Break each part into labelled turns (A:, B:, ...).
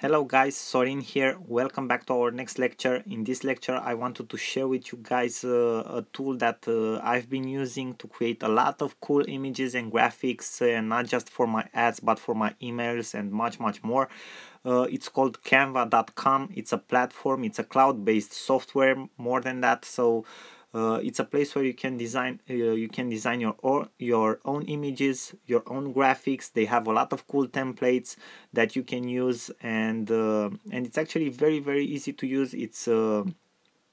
A: Hello guys, Sorin here. Welcome back to our next lecture. In this lecture, I wanted to share with you guys uh, a tool that uh, I've been using to create a lot of cool images and graphics, and not just for my ads, but for my emails and much, much more. Uh, it's called Canva.com. It's a platform. It's a cloud-based software. More than that, so uh, it's a place where you can design uh, you can design your or, your own images your own graphics. They have a lot of cool templates that you can use. And uh, and it's actually very very easy to use. It's uh,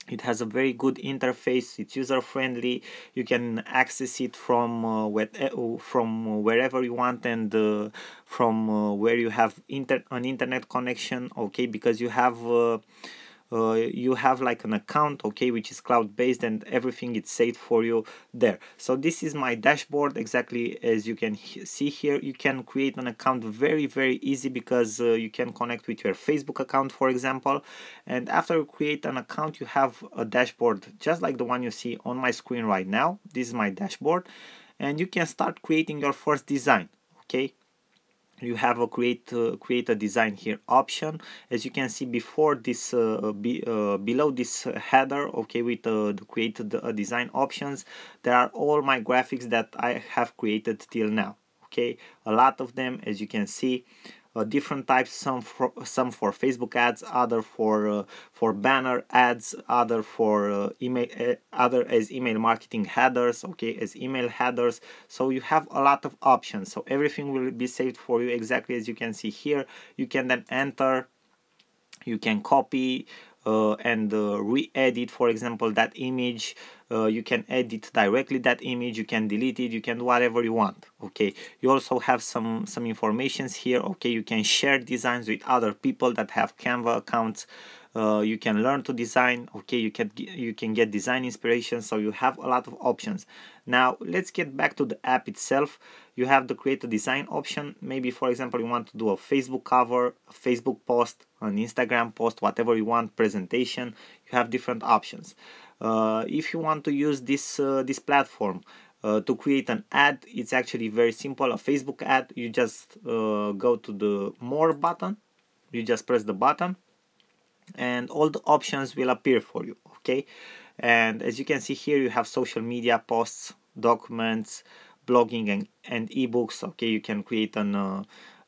A: it has a very good interface. It's user friendly you can access it from uh, uh, from wherever you want and uh, from uh, where you have inter an internet connection. Okay because you have uh, you have like an account okay which is cloud based and everything is saved for you there. So this is my dashboard exactly as you can see here. You can create an account very very easy because uh, you can connect with your facebook account for example. And after you create an account you have a dashboard just like the one you see on my screen right now. This is my dashboard. And you can start creating your first design okay you have a create uh, create a design here option. As you can see before this uh, be, uh, below this header okay with uh, the created uh, design options there are all my graphics that I have created till now okay? A lot of them as you can see uh, different types some for some for facebook ads other for uh, for banner ads other for uh, email uh, other as email marketing headers okay as email headers. So you have a lot of options. So everything will be saved for you exactly as you can see here. You can then enter you can copy uh, and uh, re-edit for example that image uh, you can edit directly that image you can delete it you can do whatever you want okay? You also have some some informations here okay? You can share designs with other people that have canva accounts. Uh, you can learn to design okay? You can you can get design inspiration so you have a lot of options. Now let's get back to the app itself. You have the create a design option. Maybe for example you want to do a facebook cover a facebook post an instagram post whatever you want presentation. You have different options if you want to use this uh, this platform uh, to create an ad it's actually very simple. A facebook ad you just uh, go to the more button. You just press the button and all the options will appear for you okay? And as you can see here you have social media posts documents blogging and, and ebooks okay? You can create an uh,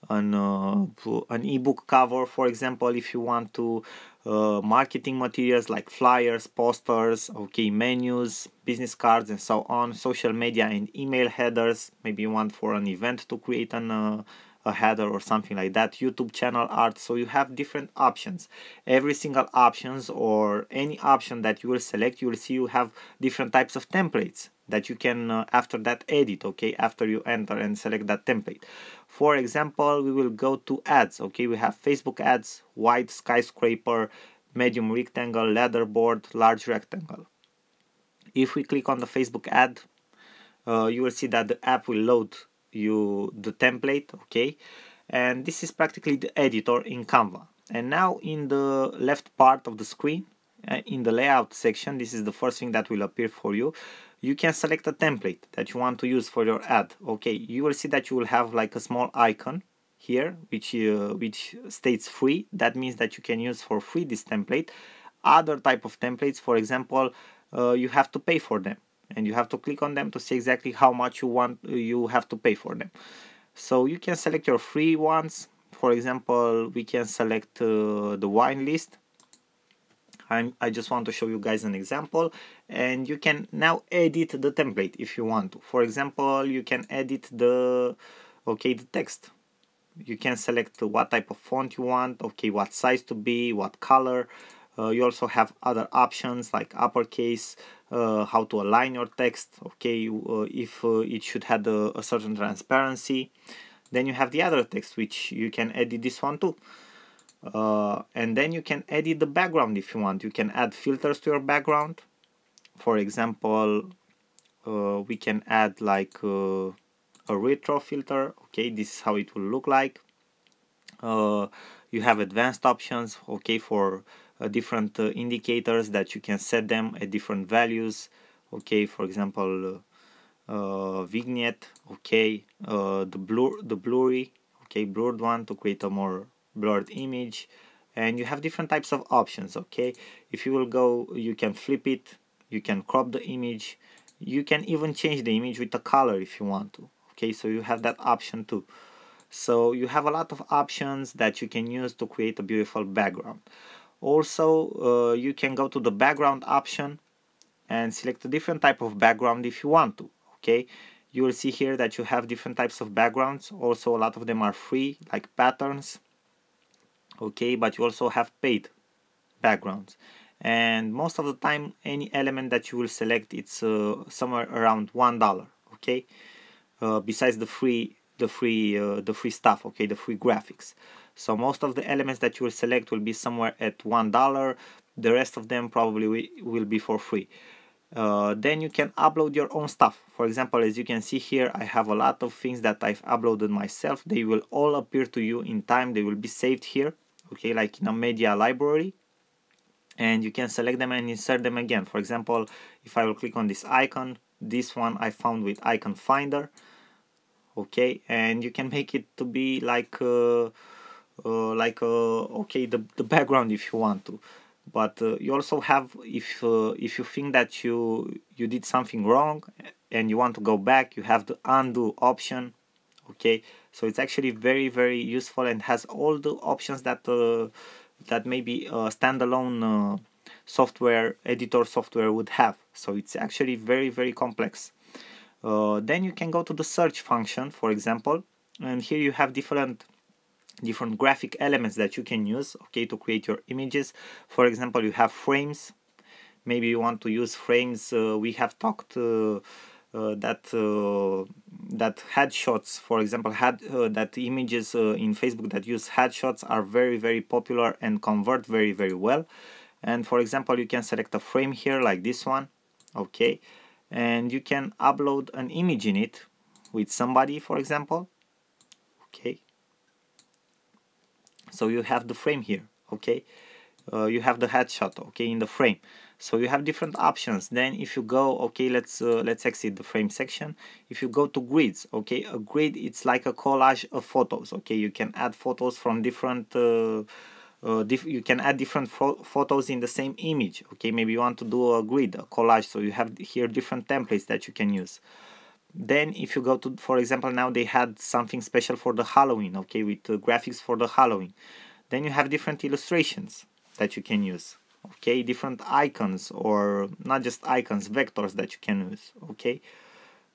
A: an uh, an ebook cover. For example if you want to uh, marketing materials like flyers posters okay menus business cards and so on social media and email headers maybe you want for an event to create an uh, a header or something like that youtube channel art. So you have different options. Every single options or any option that you will select you will see you have different types of templates that you can uh, after that edit okay after you enter and select that template. For example we will go to ads okay? We have facebook ads wide skyscraper medium rectangle leaderboard large rectangle. If we click on the facebook ad uh, you will see that the app will load you the template okay? And this is practically the editor in Canva. And now in the left part of the screen uh, in the layout section this is the first thing that will appear for you you can select a template that you want to use for your ad okay? You will see that you will have like a small icon here which uh, which states free. That means that you can use for free this template. Other type of templates for example uh, you have to pay for them and you have to click on them to see exactly how much you want you have to pay for them. So you can select your free ones. For example we can select uh, the wine list I'm, I just want to show you guys an example and you can now edit the template if you want. To for example you can edit the okay the text. You can select what type of font you want okay what size to be what color. Uh, you also have other options like uppercase uh, how to align your text okay uh, if uh, it should have a, a, certain transparency. Then you have the other text which you can edit this one too uh, and then you can edit the background if you want. You can add filters to your background. For example uh, we can add like a retro filter. Okay this is how it will look like. You have advanced options okay for uh, different uh, indicators that you can set them at different values. Okay for example uh, vignette. Okay the blur the blurry okay blurred one to create a more blurred image and you have different types of options okay? If you will go you can flip it you can crop the image you can even change the image with the color if you want to okay? So you have that option too. So you have a lot of options that you can use to create a beautiful background. Also uh, you can go to the background option and select a different type of background if you want to okay? You will see here that you have different types of backgrounds. Also a lot of them are free like patterns okay but you also have paid backgrounds. And most of the time any element that you will select it's uh, somewhere around one dollar okay? Uh, besides the free the free uh, the free stuff okay the free graphics. So most of the elements that you will select will be somewhere at one dollar. The rest of them probably will be for free. Uh, then you can upload your own stuff. For example as you can see here I have a lot of things that I've uploaded myself. They will all appear to you in time. They will be saved here okay like in a media library and you can select them and insert them again. For example if I will click on this icon this one I found with icon finder okay and you can make it to be like uh, uh, like uh, okay the, the background if you want to. But uh, you also have if uh, if you think that you you did something wrong and you want to go back you have the undo option okay? So it's actually very very useful and has all the options that uh, that maybe a standalone uh, software editor software would have. So it's actually very very complex. Uh, then you can go to the search function for example and here you have different different graphic elements that you can use okay to create your images. For example you have frames. Maybe you want to use frames uh, we have talked uh, that uh, that headshots for example had uh, that images uh, in Facebook that use headshots are very very popular and convert very very well. And for example you can select a frame here like this one okay? And you can upload an image in it with somebody for example okay? So you have the frame here okay? Uh, you have the headshot okay in the frame so you have different options. Then if you go okay let's uh, let's exit the frame section. If you go to grids okay a grid it's like a collage of photos okay? You can add photos from different uh, uh, you can add different photos in the same image okay? Maybe you want to do a grid a collage so you have here different templates that you can use. Then if you go to for example now they had something special for the Halloween okay with graphics for the Halloween. Then you have different illustrations that you can use okay different icons or not just icons vectors that you can use okay?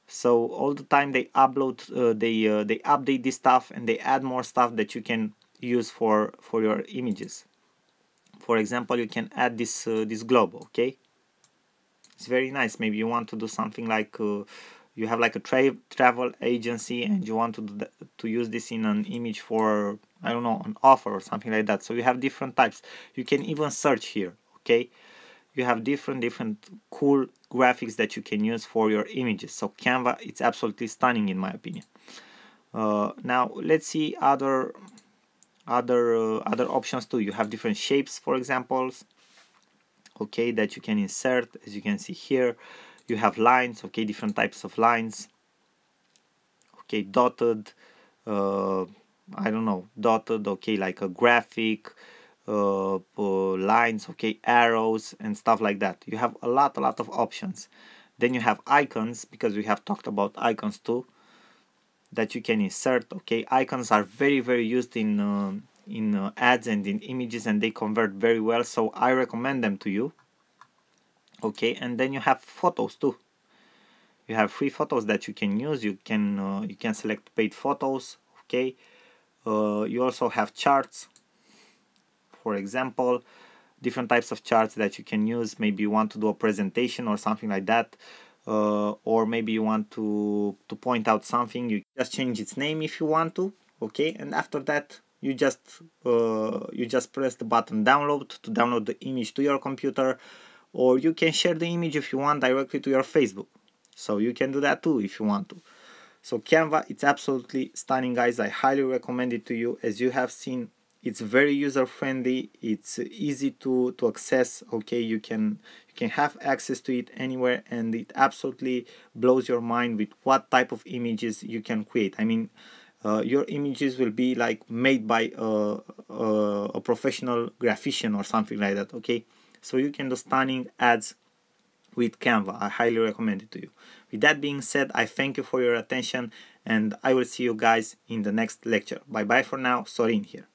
A: So all the time they upload uh, they uh, they update this stuff and they add more stuff that you can use for for your images. For example you can add this uh, this globe okay? It's very nice. Maybe you want to do something like uh, you have like a tra travel agency and you want to to use this in an image for I don't know an offer or something like that. So you have different types. You can even search here okay? You have different different cool graphics that you can use for your images. So Canva it's absolutely stunning in my opinion. Uh, now let's see other other uh, other options too. You have different shapes for examples okay that you can insert as you can see here. You have lines okay different types of lines okay dotted uh, I don't know dotted okay like a graphic uh, uh, lines okay arrows and stuff like that. You have a lot a lot of options. Then you have icons because we have talked about icons too that you can insert okay? Icons are very very used in uh, in uh, ads and in images and they convert very well so I recommend them to you okay? And then you have photos too. You have free photos that you can use. You can uh, you can select paid photos okay uh, you also have charts. For example different types of charts that you can use. Maybe you want to do a presentation or something like that uh, or maybe you want to to point out something. You just change its name if you want to okay? And after that you just uh, you just press the button download to download the image to your computer or you can share the image if you want directly to your Facebook. So you can do that too if you want to so Canva it's absolutely stunning guys. I highly recommend it to you. As you have seen it's very user friendly it's easy to to access. Okay you can you can have access to it anywhere and it absolutely blows your mind with what type of images you can create. I mean uh, your images will be like made by a, a, a professional graphician or something like that okay? So you can do stunning ads with Canva. I highly recommend it to you. With that being said, I thank you for your attention and I will see you guys in the next lecture. Bye bye for now. Sorin here.